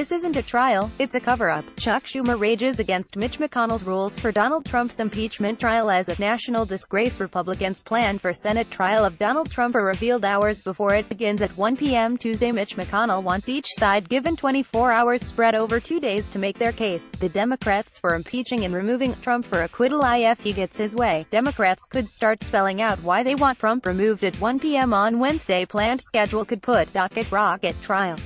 This isn't a trial, it's a cover-up. Chuck Schumer rages against Mitch McConnell's rules for Donald Trump's impeachment trial as a national disgrace. Republicans' plan for Senate trial of Donald Trump are revealed hours before it begins at 1 p.m. Tuesday. Mitch McConnell wants each side given 24 hours spread over two days to make their case. The Democrats for impeaching and removing Trump for acquittal if he gets his way. Democrats could start spelling out why they want Trump removed at 1 p.m. on Wednesday. Planned schedule could put docket rock at trial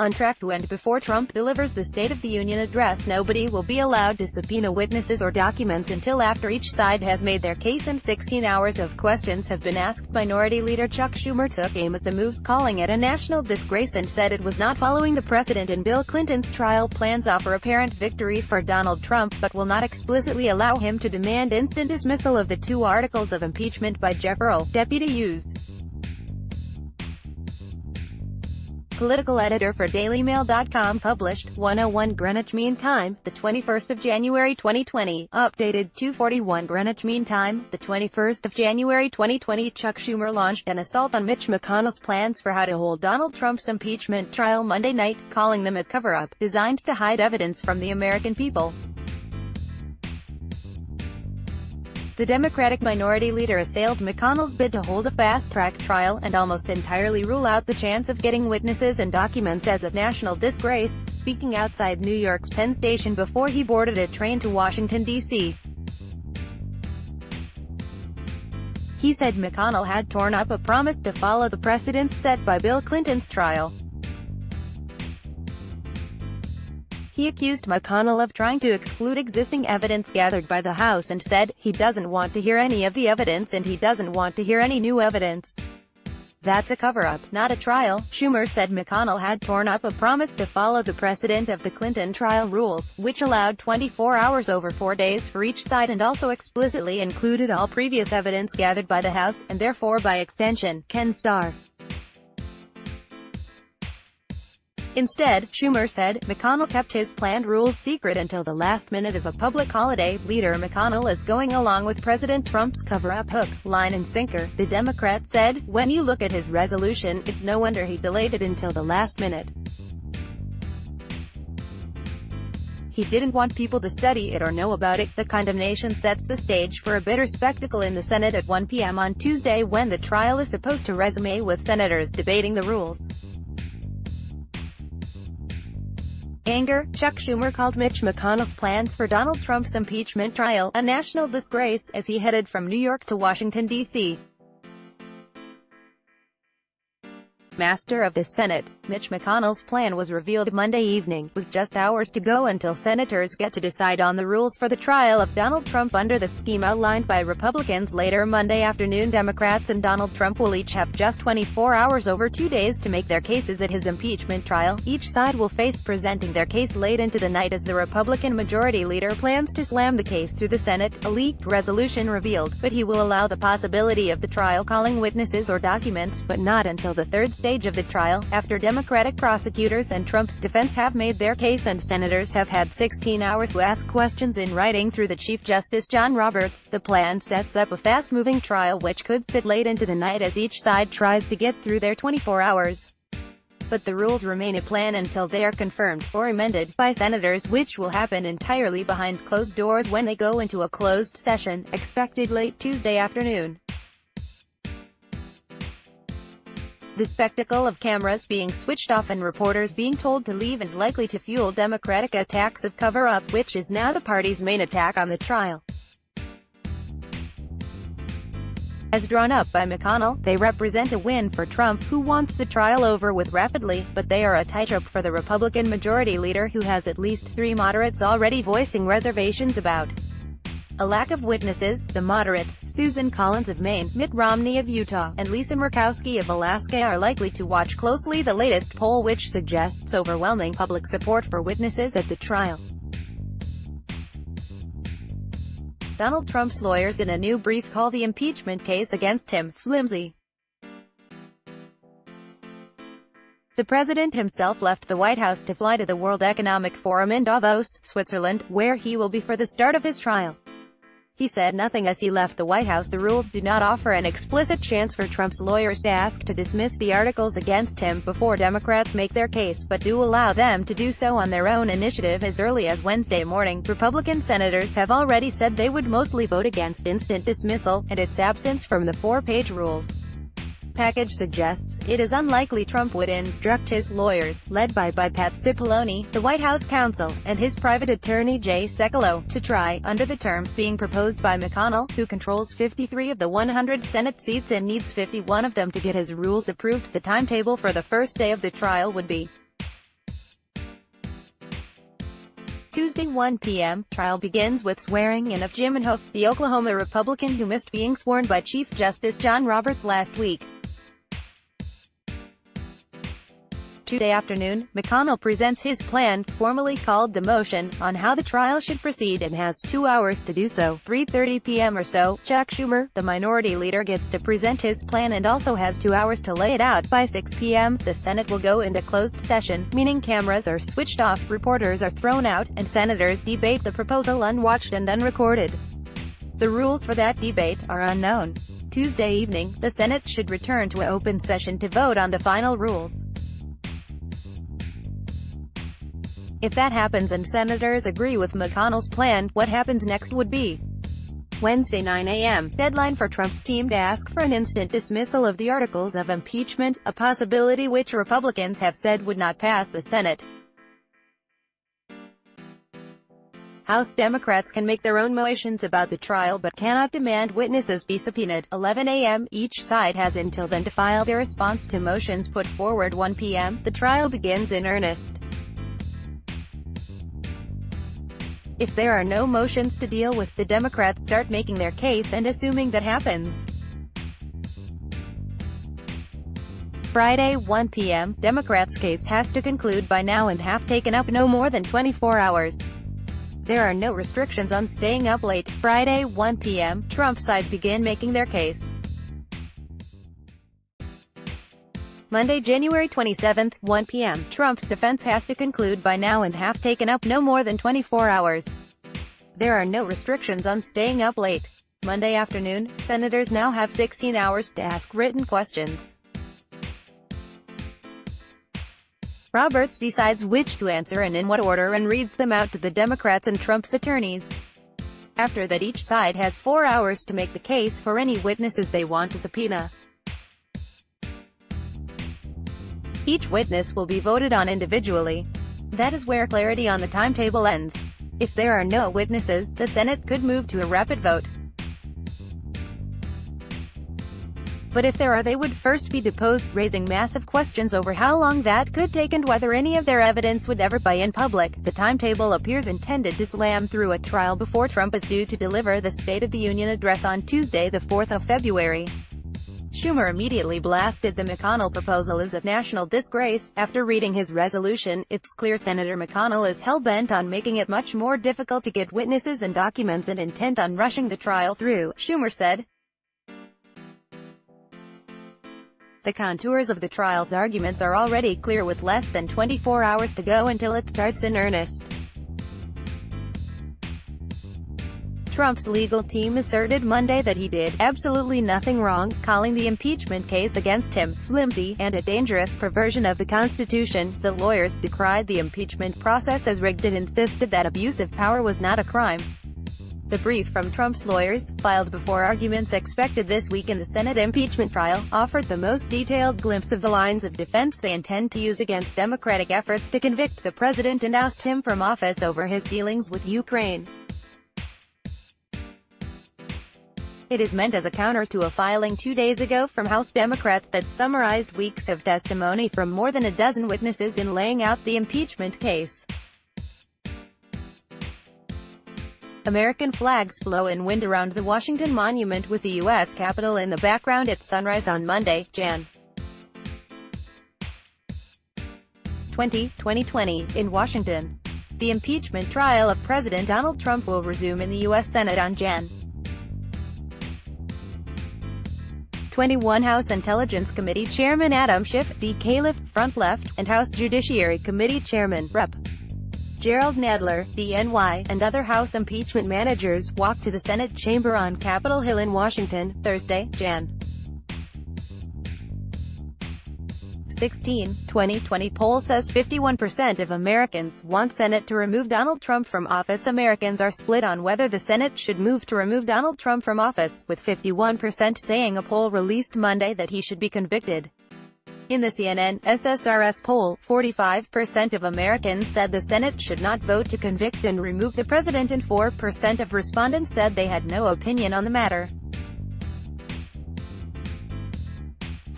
on track to end before Trump delivers the State of the Union address. Nobody will be allowed to subpoena witnesses or documents until after each side has made their case and 16 hours of questions have been asked. Minority Leader Chuck Schumer took aim at the moves calling it a national disgrace and said it was not following the precedent in Bill Clinton's trial plans offer apparent victory for Donald Trump but will not explicitly allow him to demand instant dismissal of the two articles of impeachment by Geoff Earle, deputy U.S. political editor for DailyMail.com published, 101 Greenwich Mean Time, the 21st of January 2020, updated 241 Greenwich Mean Time, the 21st of January 2020 Chuck Schumer launched an assault on Mitch McConnell's plans for how to hold Donald Trump's impeachment trial Monday night, calling them a cover-up, designed to hide evidence from the American people. The Democratic minority leader assailed McConnell's bid to hold a fast-track trial, and almost entirely rule out the chance of getting witnesses and documents as a national disgrace, speaking outside New York's Penn Station before he boarded a train to Washington, D.C. He said McConnell had torn up a promise to follow the precedents set by Bill Clinton's trial. He accused McConnell of trying to exclude existing evidence gathered by the House and said, he doesn't want to hear any of the evidence and he doesn't want to hear any new evidence. That's a cover-up, not a trial. Schumer said McConnell had torn up a promise to follow the precedent of the Clinton trial rules, which allowed 24 hours over four days for each side and also explicitly included all previous evidence gathered by the House, and therefore by extension, Ken Starr. Instead, Schumer said, McConnell kept his planned rules secret until the last minute of a public holiday. Leader McConnell is going along with President Trump's cover-up hook, line and sinker, the Democrat said. When you look at his resolution, it's no wonder he delayed it until the last minute. He didn't want people to study it or know about it. The condemnation sets the stage for a bitter spectacle in the Senate at 1 p.m. on Tuesday when the trial is supposed to resume with senators debating the rules. Anger, Chuck Schumer called Mitch McConnell's plans for Donald Trump's impeachment trial a national disgrace as he headed from New York to Washington, D.C. Master of the Senate, Mitch McConnell's plan was revealed Monday evening, with just hours to go until senators get to decide on the rules for the trial of Donald Trump under the scheme outlined by Republicans later Monday afternoon. Democrats and Donald Trump will each have just 24 hours over two days to make their cases at his impeachment trial. Each side will face presenting their case late into the night as the Republican majority leader plans to slam the case through the Senate, a leaked resolution revealed, but he will allow the possibility of the trial calling witnesses or documents, but not until the third stage stage of the trial, after Democratic prosecutors and Trump's defense have made their case and senators have had 16 hours to ask questions in writing through the Chief Justice John Roberts. The plan sets up a fast-moving trial which could sit late into the night as each side tries to get through their 24 hours but the rules remain a plan until they are confirmed, or amended, by senators which will happen entirely behind closed doors when they go into a closed session, expected late Tuesday afternoon. The spectacle of cameras being switched off and reporters being told to leave is likely to fuel Democratic attacks of cover-up, which is now the party's main attack on the trial. As drawn up by McConnell, they represent a win for Trump, who wants the trial over with rapidly, but they are a tightrope for the Republican majority leader who has at least three moderates already voicing reservations about a lack of witnesses, the moderates, Susan Collins of Maine, Mitt Romney of Utah, and Lisa Murkowski of Alaska are likely to watch closely the latest poll which suggests overwhelming public support for witnesses at the trial. Donald Trump's lawyers in a new brief call the impeachment case against him flimsy. The president himself left the White House to fly to the World Economic Forum in Davos, Switzerland, where he will be for the start of his trial. He said nothing as he left the White House. The rules do not offer an explicit chance for Trump's lawyers to ask to dismiss the articles against him before Democrats make their case, but do allow them to do so on their own initiative as early as Wednesday morning. Republican senators have already said they would mostly vote against instant dismissal, and its absence from the four-page rules package suggests, it is unlikely Trump would instruct his lawyers, led by, by Pat Cipollone, the White House counsel, and his private attorney Jay Sekulow, to try, under the terms being proposed by McConnell, who controls 53 of the 100 Senate seats and needs 51 of them to get his rules approved. The timetable for the first day of the trial would be Tuesday 1 p.m., trial begins with swearing in of Jim Inhofe, the Oklahoma Republican who missed being sworn by Chief Justice John Roberts last week. Tuesday afternoon, McConnell presents his plan, formally called the motion, on how the trial should proceed and has two hours to do so. 3.30 p.m. or so, Chuck Schumer, the minority leader gets to present his plan and also has two hours to lay it out. By 6 p.m., the Senate will go into closed session, meaning cameras are switched off, reporters are thrown out, and senators debate the proposal unwatched and unrecorded. The rules for that debate are unknown. Tuesday evening, the Senate should return to an open session to vote on the final rules. If that happens and senators agree with McConnell's plan, what happens next would be Wednesday 9 a.m., deadline for Trump's team to ask for an instant dismissal of the articles of impeachment, a possibility which Republicans have said would not pass the Senate. House Democrats can make their own motions about the trial but cannot demand witnesses be subpoenaed. 11 a.m. Each side has until then to file their response to motions put forward 1 p.m. The trial begins in earnest. If there are no motions to deal with the Democrats start making their case and assuming that happens. Friday, 1 p.m., Democrats' case has to conclude by now and have taken up no more than 24 hours. There are no restrictions on staying up late. Friday, 1 p.m., Trump side begin making their case. Monday, January 27, 1 p.m. Trump's defense has to conclude by now and have taken up no more than 24 hours. There are no restrictions on staying up late. Monday afternoon, senators now have 16 hours to ask written questions. Roberts decides which to answer and in what order and reads them out to the Democrats and Trump's attorneys. After that each side has four hours to make the case for any witnesses they want to subpoena. Each witness will be voted on individually. That is where clarity on the timetable ends. If there are no witnesses, the Senate could move to a rapid vote. But if there are they would first be deposed, raising massive questions over how long that could take and whether any of their evidence would ever be in public. The timetable appears intended to slam through a trial before Trump is due to deliver the State of the Union address on Tuesday the 4th of February. Schumer immediately blasted the McConnell proposal as a national disgrace. After reading his resolution, it's clear Senator McConnell is hell-bent on making it much more difficult to get witnesses and documents and intent on rushing the trial through, Schumer said. The contours of the trial's arguments are already clear with less than 24 hours to go until it starts in earnest. Trump's legal team asserted Monday that he did absolutely nothing wrong, calling the impeachment case against him flimsy and a dangerous perversion of the Constitution. The lawyers decried the impeachment process as rigged and insisted that abuse of power was not a crime. The brief from Trump's lawyers, filed before arguments expected this week in the Senate impeachment trial, offered the most detailed glimpse of the lines of defense they intend to use against Democratic efforts to convict the president and oust him from office over his dealings with Ukraine. It is meant as a counter to a filing two days ago from House Democrats that summarized weeks of testimony from more than a dozen witnesses in laying out the impeachment case. American flags flow in wind around the Washington Monument with the U.S. Capitol in the background at sunrise on Monday, Jan. 20, 2020, in Washington. The impeachment trial of President Donald Trump will resume in the U.S. Senate on Jan. 21 House Intelligence Committee Chairman Adam Schiff, D. Califf, Front Left, and House Judiciary Committee Chairman, Rep. Jerrold Nadler, DNY, and other House impeachment managers walked to the Senate chamber on Capitol Hill in Washington, Thursday, Jan. 16, 2020 poll says 51% of Americans want Senate to remove Donald Trump from office. Americans are split on whether the Senate should move to remove Donald Trump from office, with 51% saying a poll released Monday that he should be convicted. In the CNN SSRS poll, 45% of Americans said the Senate should not vote to convict and remove the president and 4% of respondents said they had no opinion on the matter.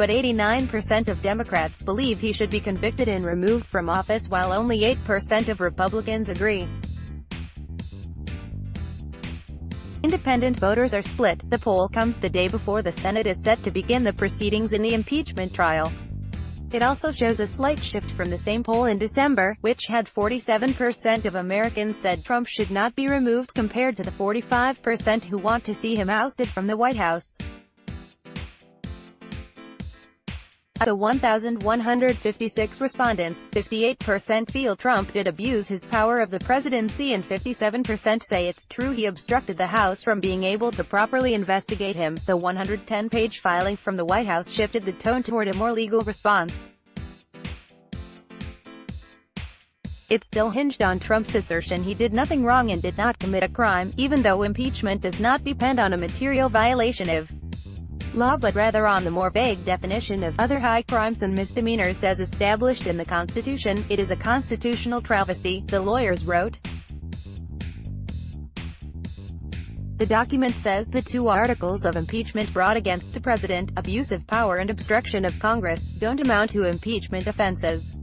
But 89% of Democrats believe he should be convicted and removed from office while only 8% of Republicans agree. Independent voters are split. The poll comes the day before the Senate is set to begin the proceedings in the impeachment trial. It also shows a slight shift from the same poll in December, which had 47% of Americans said Trump should not be removed compared to the 45% who want to see him ousted from the White House. Of the 1,156 respondents, 58% feel Trump did abuse his power of the presidency and 57% say it's true he obstructed the House from being able to properly investigate him. The 110-page filing from the White House shifted the tone toward a more legal response. It still hinged on Trump's assertion he did nothing wrong and did not commit a crime, even though impeachment does not depend on a material violation of law but rather on the more vague definition of other high crimes and misdemeanors as established in the Constitution. It is a constitutional travesty, the lawyers wrote. The document says the two articles of impeachment brought against the president, abuse of power and obstruction of Congress, don't amount to impeachment offenses.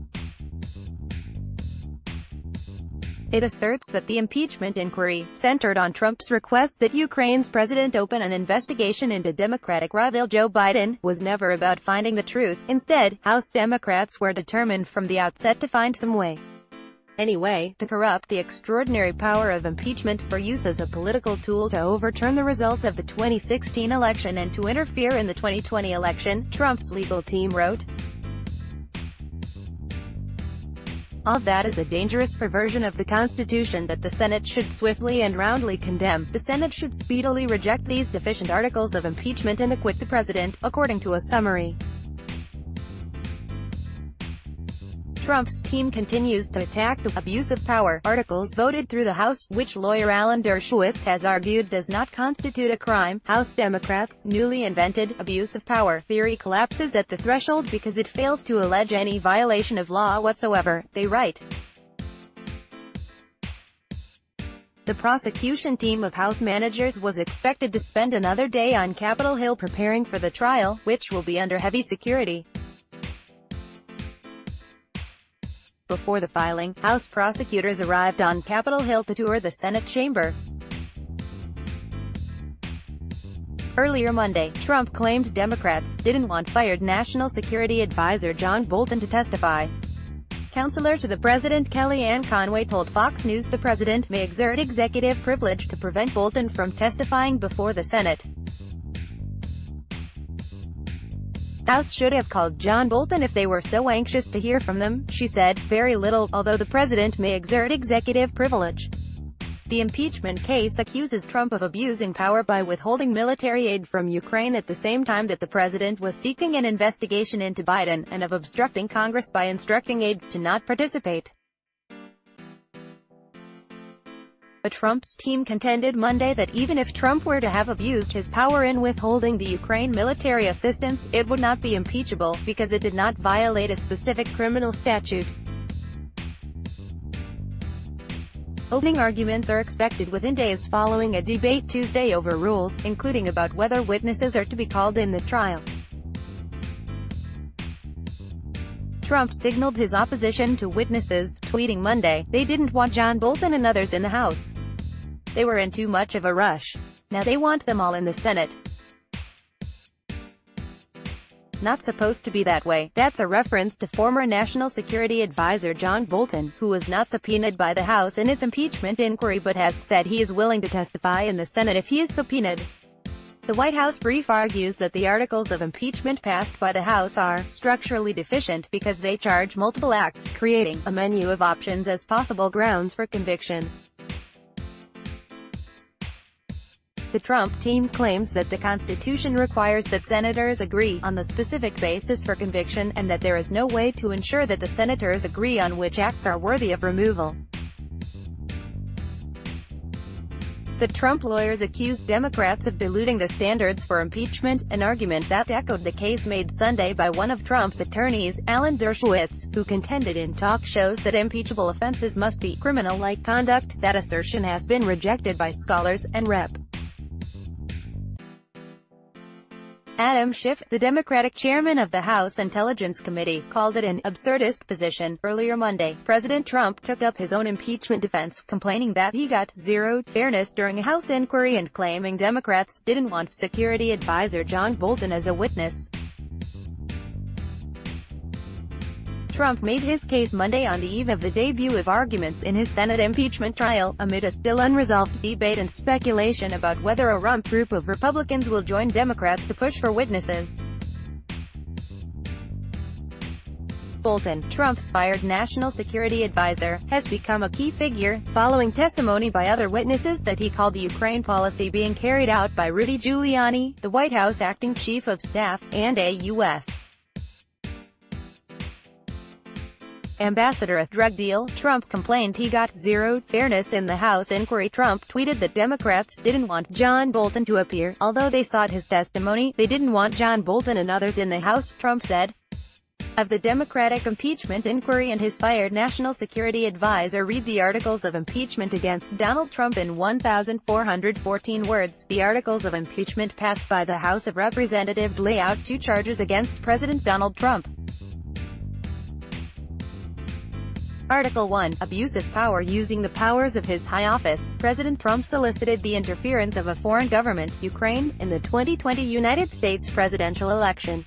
It asserts that the impeachment inquiry, centered on Trump's request that Ukraine's president open an investigation into Democratic rival Joe Biden, was never about finding the truth. Instead, House Democrats were determined from the outset to find some way anyway, to corrupt the extraordinary power of impeachment for use as a political tool to overturn the result of the 2016 election and to interfere in the 2020 election, Trump's legal team wrote. All that is a dangerous perversion of the Constitution that the Senate should swiftly and roundly condemn. The Senate should speedily reject these deficient articles of impeachment and acquit the President, according to a summary. Trump's team continues to attack the abuse of power articles voted through the House, which lawyer Alan Dershowitz has argued does not constitute a crime. House Democrats' newly invented abuse of power theory collapses at the threshold because it fails to allege any violation of law whatsoever, they write. The prosecution team of House managers was expected to spend another day on Capitol Hill preparing for the trial, which will be under heavy security. Before the filing, House prosecutors arrived on Capitol Hill to tour the Senate chamber. Earlier Monday, Trump claimed Democrats didn't want fired National Security Advisor John Bolton to testify. Counselor to the president Kellyanne Conway told Fox News the president may exert executive privilege to prevent Bolton from testifying before the Senate. House should have called John Bolton if they were so anxious to hear from them, she said, very little, although the president may exert executive privilege. The impeachment case accuses Trump of abusing power by withholding military aid from Ukraine at the same time that the president was seeking an investigation into Biden, and of obstructing Congress by instructing aides to not participate. But Trump's team contended Monday that even if Trump were to have abused his power in withholding the Ukraine military assistance, it would not be impeachable, because it did not violate a specific criminal statute. Opening arguments are expected within days following a debate Tuesday over rules, including about whether witnesses are to be called in the trial. Trump signaled his opposition to witnesses, tweeting Monday, they didn't want John Bolton and others in the House. They were in too much of a rush. Now they want them all in the Senate. Not supposed to be that way. That's a reference to former National Security Advisor John Bolton, who was not subpoenaed by the House in its impeachment inquiry but has said he is willing to testify in the Senate if he is subpoenaed. The White House brief argues that the articles of impeachment passed by the House are structurally deficient because they charge multiple acts, creating a menu of options as possible grounds for conviction. The Trump team claims that the Constitution requires that senators agree on the specific basis for conviction, and that there is no way to ensure that the senators agree on which acts are worthy of removal. The Trump lawyers accused Democrats of diluting the standards for impeachment, an argument that echoed the case made Sunday by one of Trump's attorneys, Alan Dershowitz, who contended in talk shows that impeachable offenses must be criminal-like conduct. That assertion has been rejected by scholars, and Rep. Adam Schiff, the Democratic chairman of the House Intelligence Committee, called it an absurdist position. Earlier Monday, President Trump took up his own impeachment defense, complaining that he got zero fairness during a House inquiry and claiming Democrats didn't want security advisor John Bolton as a witness. Trump made his case Monday on the eve of the debut of arguments in his Senate impeachment trial, amid a still unresolved debate and speculation about whether a rump group of Republicans will join Democrats to push for witnesses. Bolton, Trump's fired national security advisor, has become a key figure, following testimony by other witnesses that he called the Ukraine policy being carried out by Rudy Giuliani, the White House acting chief of staff, and a U.S. ambassador a drug deal, Trump complained he got zero fairness in the House inquiry. Trump tweeted that Democrats didn't want John Bolton to appear, although they sought his testimony, they didn't want John Bolton and others in the House, Trump said. Of the Democratic impeachment inquiry and his fired national security advisor read the articles of impeachment against Donald Trump in 1,414 words. The articles of impeachment passed by the House of Representatives lay out two charges against President Donald Trump. Article 1, Abuse of power Using the powers of his high office, President Trump solicited the interference of a foreign government, Ukraine, in the 2020 United States presidential election.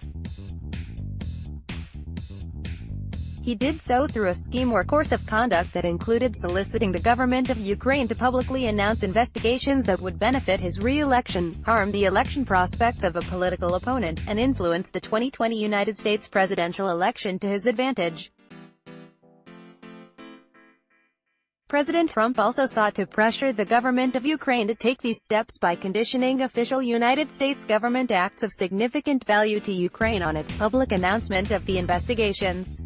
He did so through a scheme or course of conduct that included soliciting the government of Ukraine to publicly announce investigations that would benefit his re-election, harm the election prospects of a political opponent, and influence the 2020 United States presidential election to his advantage. President Trump also sought to pressure the government of Ukraine to take these steps by conditioning official United States government acts of significant value to Ukraine on its public announcement of the investigations.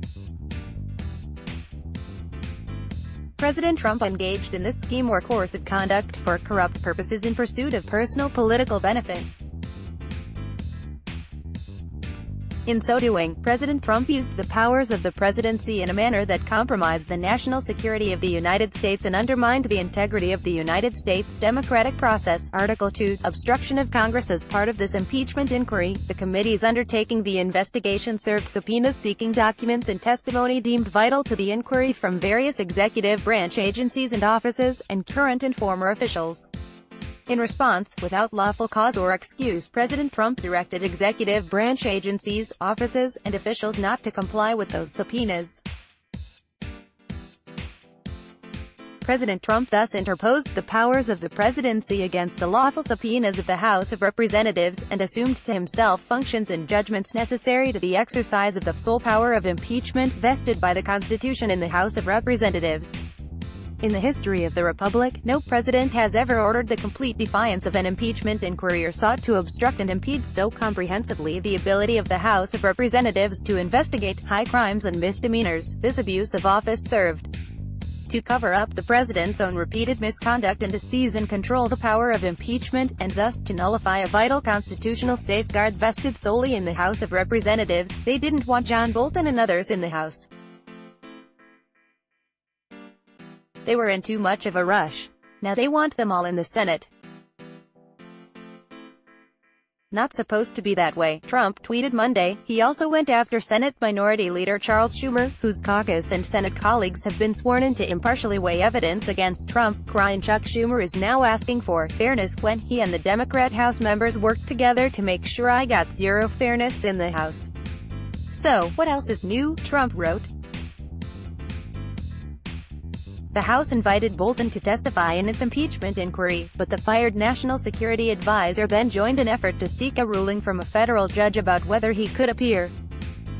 President Trump engaged in this scheme or course of conduct for corrupt purposes in pursuit of personal political benefit. In so doing, President Trump used the powers of the presidency in a manner that compromised the national security of the United States and undermined the integrity of the United States democratic process. Article 2, Obstruction of Congress As part of this impeachment inquiry, the committees undertaking the investigation served subpoenas seeking documents and testimony deemed vital to the inquiry from various executive branch agencies and offices, and current and former officials. In response, without lawful cause or excuse, President Trump directed executive branch agencies, offices, and officials not to comply with those subpoenas. President Trump thus interposed the powers of the presidency against the lawful subpoenas of the House of Representatives, and assumed to himself functions and judgments necessary to the exercise of the sole power of impeachment vested by the Constitution in the House of Representatives. In the history of the Republic, no president has ever ordered the complete defiance of an impeachment inquiry or sought to obstruct and impede so comprehensively the ability of the House of Representatives to investigate high crimes and misdemeanors. This abuse of office served to cover up the president's own repeated misconduct and to seize and control the power of impeachment, and thus to nullify a vital constitutional safeguard vested solely in the House of Representatives. They didn't want John Bolton and others in the House. They were in too much of a rush. Now they want them all in the Senate. Not supposed to be that way, Trump tweeted Monday. He also went after Senate Minority Leader Charles Schumer, whose caucus and Senate colleagues have been sworn in to impartially weigh evidence against Trump. Crying Chuck Schumer is now asking for fairness when he and the Democrat House members worked together to make sure I got zero fairness in the House. So, what else is new? Trump wrote. The House invited Bolton to testify in its impeachment inquiry, but the fired National Security Advisor then joined an effort to seek a ruling from a federal judge about whether he could appear.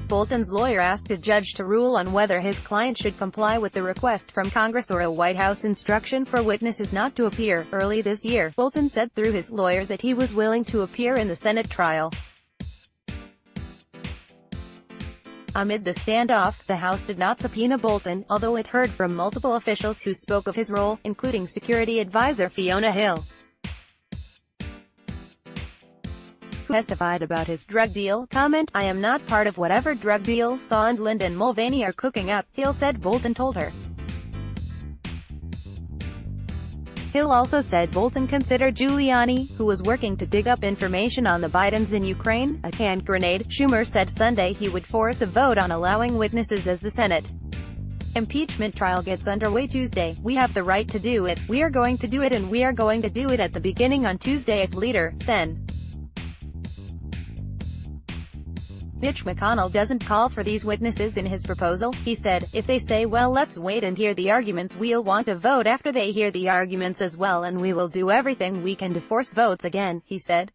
Bolton's lawyer asked a judge to rule on whether his client should comply with the request from Congress or a White House instruction for witnesses not to appear. Early this year, Bolton said through his lawyer that he was willing to appear in the Senate trial. Amid the standoff, the House did not subpoena Bolton, although it heard from multiple officials who spoke of his role, including Security Advisor Fiona Hill. who testified about his drug deal. Comment, I am not part of whatever drug deal Sondland and Mulvaney are cooking up, Hill said Bolton told her. Hill also said Bolton considered Giuliani, who was working to dig up information on the Bidens in Ukraine, a hand grenade. Schumer said Sunday he would force a vote on allowing witnesses as the Senate impeachment trial gets underway Tuesday. We have the right to do it, we are going to do it and we are going to do it at the beginning on Tuesday if leader, Sen. Mitch McConnell doesn't call for these witnesses in his proposal, he said, if they say well let's wait and hear the arguments we'll want to vote after they hear the arguments as well and we will do everything we can to force votes again, he said.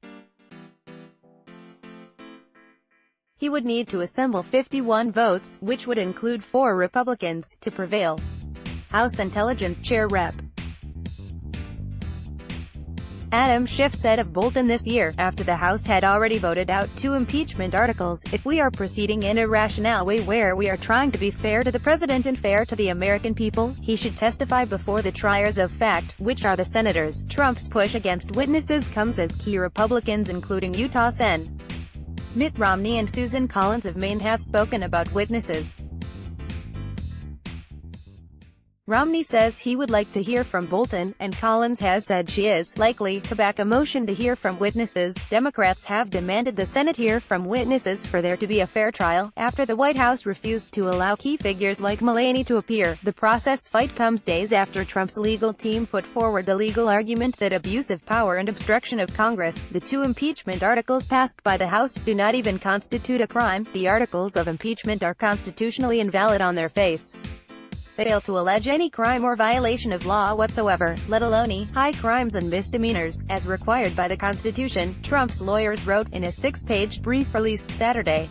He would need to assemble 51 votes, which would include four Republicans, to prevail. House Intelligence Chair Rep. Adam Schiff said of Bolton this year, after the House had already voted out two impeachment articles, if we are proceeding in a rational way where we are trying to be fair to the President and fair to the American people, he should testify before the triers of fact, which are the senators. Trump's push against witnesses comes as key Republicans including Utah Sen. Mitt Romney and Susan Collins of Maine have spoken about witnesses. Romney says he would like to hear from Bolton, and Collins has said she is likely to back a motion to hear from witnesses. Democrats have demanded the Senate hear from witnesses for there to be a fair trial, after the White House refused to allow key figures like Mulvaney to appear. The process fight comes days after Trump's legal team put forward the legal argument that abuse of power and obstruction of Congress, the two impeachment articles passed by the House, do not even constitute a crime. The articles of impeachment are constitutionally invalid on their face fail to allege any crime or violation of law whatsoever, let alone high crimes and misdemeanors, as required by the Constitution, Trump's lawyers wrote in a six-page brief released Saturday.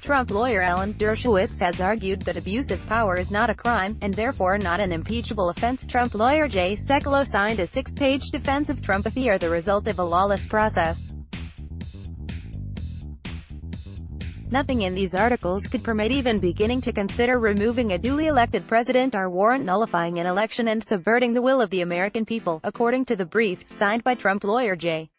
Trump lawyer Alan Dershowitz has argued that abuse of power is not a crime, and therefore not an impeachable offense. Trump lawyer Jay Sekulow signed a six-page defense of Trump if he are the result of a lawless process. Nothing in these articles could permit even beginning to consider removing a duly elected president or warrant nullifying an election and subverting the will of the American people, according to the brief signed by Trump lawyer Jay.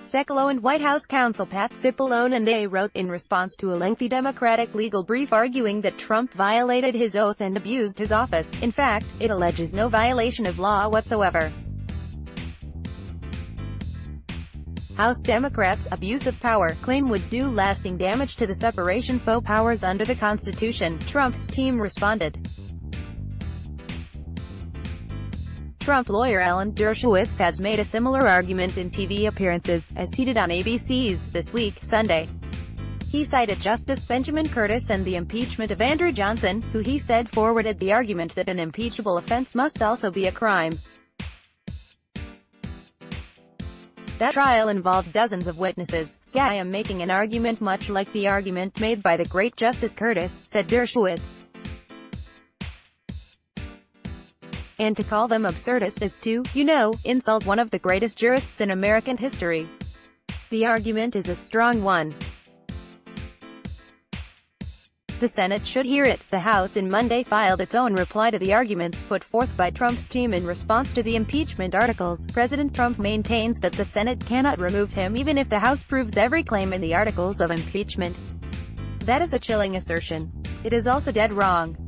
Sekulow and White House counsel Pat Cipollone and they wrote in response to a lengthy Democratic legal brief arguing that Trump violated his oath and abused his office. In fact, it alleges no violation of law whatsoever. House Democrats' abuse of power claim would do lasting damage to the separation faux powers under the Constitution, Trump's team responded. Trump lawyer Alan Dershowitz has made a similar argument in TV appearances, as he did on ABC's This Week, Sunday. He cited Justice Benjamin Curtis and the impeachment of Andrew Johnson, who he said forwarded the argument that an impeachable offense must also be a crime. That trial involved dozens of witnesses. Yeah, I am making an argument much like the argument made by the great Justice Curtis, said Dershowitz. And to call them absurdist is to, you know, insult one of the greatest jurists in American history. The argument is a strong one. The Senate should hear it. The House in Monday filed its own reply to the arguments put forth by Trump's team in response to the impeachment articles. President Trump maintains that the Senate cannot remove him even if the House proves every claim in the articles of impeachment. That is a chilling assertion. It is also dead wrong.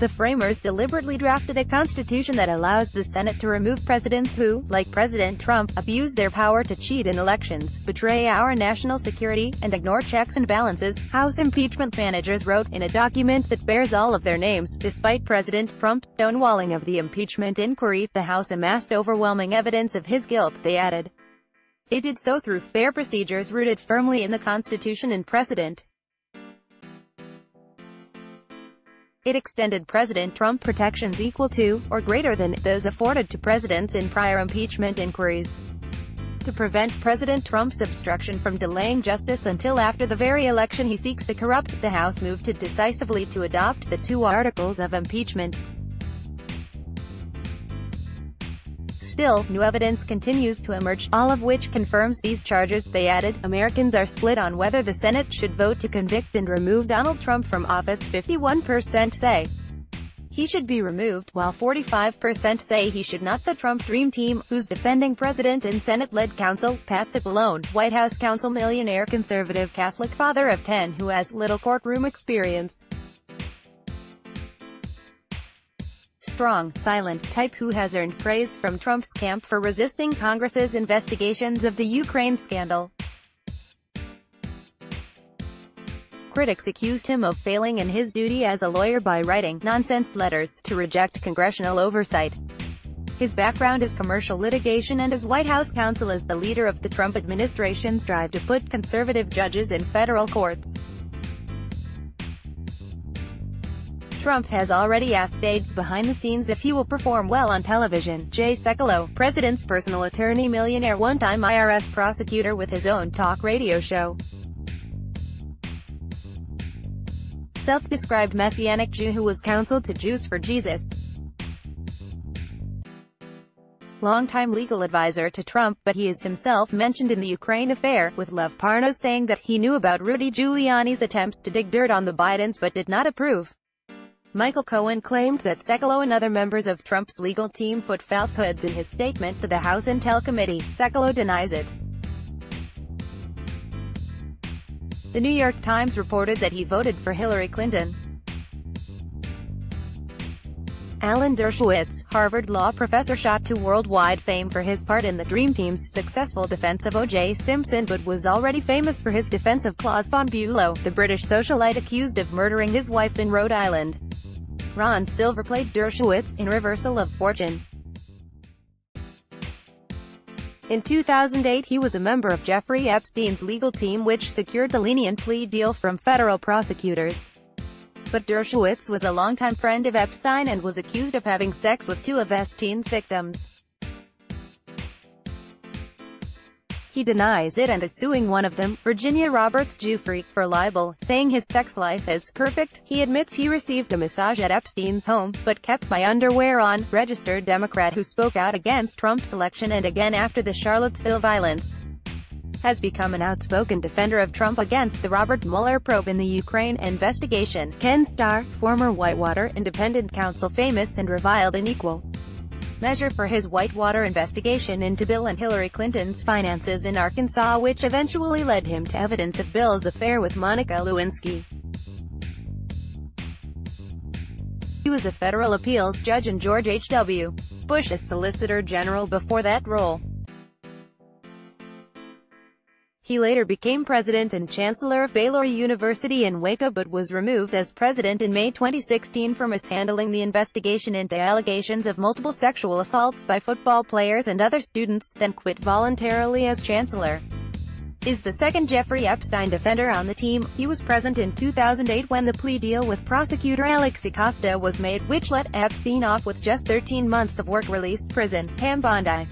The framers deliberately drafted a constitution that allows the Senate to remove presidents who, like President Trump, abuse their power to cheat in elections, betray our national security, and ignore checks and balances, House impeachment managers wrote in a document that bears all of their names. Despite President Trump's stonewalling of the impeachment inquiry, the House amassed overwhelming evidence of his guilt, they added. It did so through fair procedures rooted firmly in the Constitution and precedent. It extended President Trump protections equal to, or greater than, those afforded to presidents in prior impeachment inquiries. To prevent President Trump's obstruction from delaying justice until after the very election he seeks to corrupt, the House moved to decisively to adopt the two articles of impeachment. Still, new evidence continues to emerge, all of which confirms these charges. They added, Americans are split on whether the Senate should vote to convict and remove Donald Trump from office 51% say he should be removed, while 45% say he should not. The Trump Dream Team, whose defending president and Senate-led counsel, Pat Cipollone, White House counsel millionaire conservative Catholic father of 10 who has little courtroom experience. Strong, silent type who has earned praise from Trump's camp for resisting Congress's investigations of the Ukraine scandal. Critics accused him of failing in his duty as a lawyer by writing nonsense letters to reject congressional oversight. His background is commercial litigation and as White House counsel is the leader of the Trump administration's drive to put conservative judges in federal courts. Trump has already asked aides behind the scenes if he will perform well on television. Jay Sekulow, president's personal attorney millionaire one-time IRS prosecutor with his own talk radio show. Self-described Messianic Jew who was counsel to Jews for Jesus. longtime legal advisor to Trump, but he is himself mentioned in the Ukraine affair, with Lev Parnas saying that he knew about Rudy Giuliani's attempts to dig dirt on the Bidens but did not approve. Michael Cohen claimed that Sekulow and other members of Trump's legal team put falsehoods in his statement to the House Intel Committee. Sekulow denies it. The New York Times reported that he voted for Hillary Clinton. Alan Dershowitz, Harvard law professor shot to worldwide fame for his part in the Dream Team's successful defense of O.J. Simpson but was already famous for his defense of Klaus von Bülow, the British socialite accused of murdering his wife in Rhode Island. Ron Silver played Dershowitz in Reversal of Fortune. In 2008 he was a member of Jeffrey Epstein's legal team which secured the lenient plea deal from federal prosecutors. But Dershowitz was a longtime friend of Epstein and was accused of having sex with two of Epstein's victims. He denies it and is suing one of them, Virginia Roberts Giuffre, for libel, saying his sex life is perfect. He admits he received a massage at Epstein's home, but kept my underwear on, registered Democrat who spoke out against Trump's election and again after the Charlottesville violence has become an outspoken defender of Trump against the Robert Mueller probe in the Ukraine investigation. Ken Starr, former Whitewater independent counsel famous and reviled in equal measure for his Whitewater investigation into Bill and Hillary Clinton's finances in Arkansas which eventually led him to evidence of Bill's affair with Monica Lewinsky. He was a federal appeals judge in George H.W. Bush's Solicitor General before that role. He later became president and chancellor of Baylor University in Waco but was removed as president in May 2016 for mishandling the investigation into allegations of multiple sexual assaults by football players and other students, then quit voluntarily as chancellor. Is the second Jeffrey Epstein defender on the team. He was present in 2008 when the plea deal with prosecutor Alex Acosta was made, which let Epstein off with just 13 months of work release prison. Pam Bondi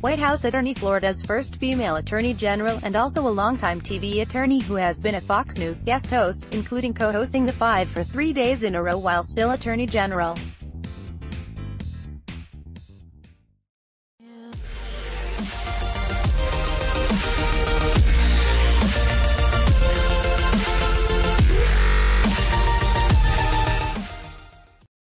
White House attorney Florida's first female attorney general, and also a longtime TV attorney who has been a Fox News guest host, including co-hosting The Five for three days in a row while still attorney general.